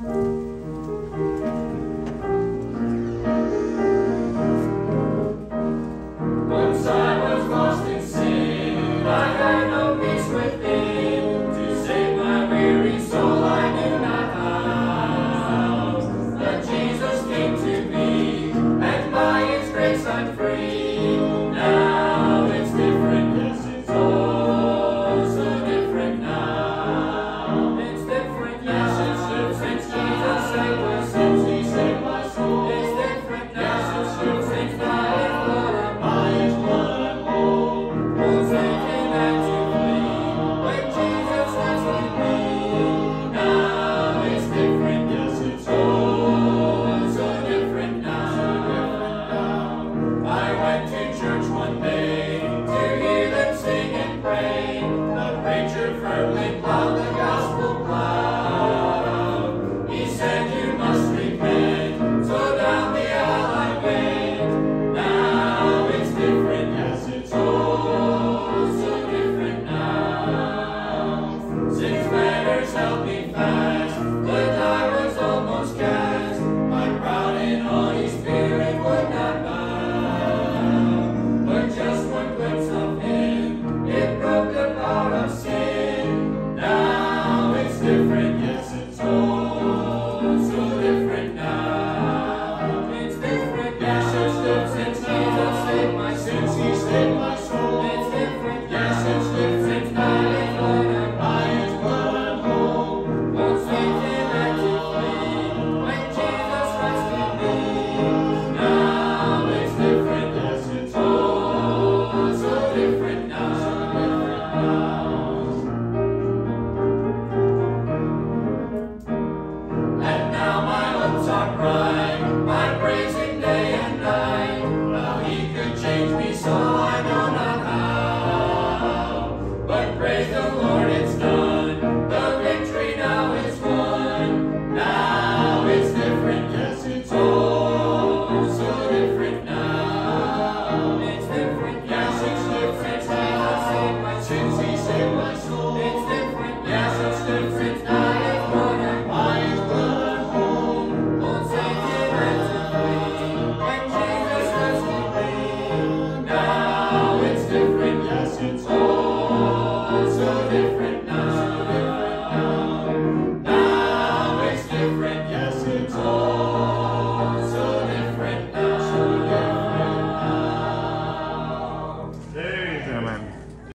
Música praise the Lord. different, yes, it's all so different now.